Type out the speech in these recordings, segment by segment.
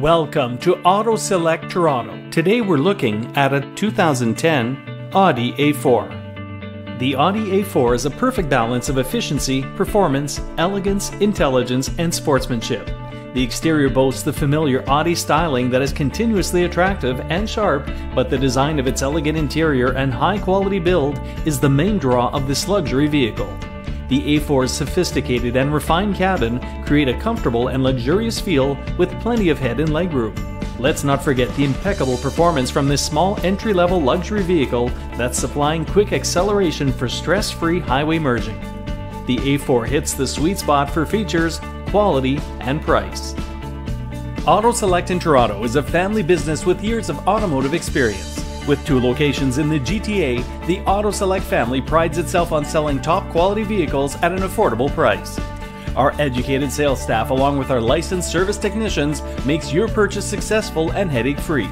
Welcome to Auto Select Toronto. Today we're looking at a 2010 Audi A4. The Audi A4 is a perfect balance of efficiency, performance, elegance, intelligence, and sportsmanship. The exterior boasts the familiar Audi styling that is continuously attractive and sharp, but the design of its elegant interior and high quality build is the main draw of this luxury vehicle. The A4's sophisticated and refined cabin create a comfortable and luxurious feel with plenty of head and legroom. Let's not forget the impeccable performance from this small entry-level luxury vehicle that's supplying quick acceleration for stress-free highway merging. The A4 hits the sweet spot for features, quality, and price. Auto Select in Toronto is a family business with years of automotive experience. With two locations in the GTA, the Auto Select family prides itself on selling top quality vehicles at an affordable price. Our educated sales staff, along with our licensed service technicians, makes your purchase successful and headache free.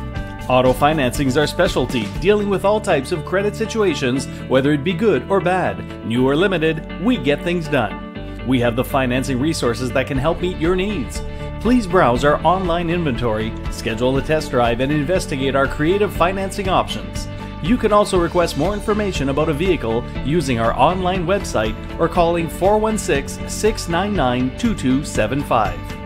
Auto financing is our specialty, dealing with all types of credit situations, whether it be good or bad, new or limited, we get things done. We have the financing resources that can help meet your needs. Please browse our online inventory, schedule a test drive, and investigate our creative financing options. You can also request more information about a vehicle using our online website or calling 416 699 2275.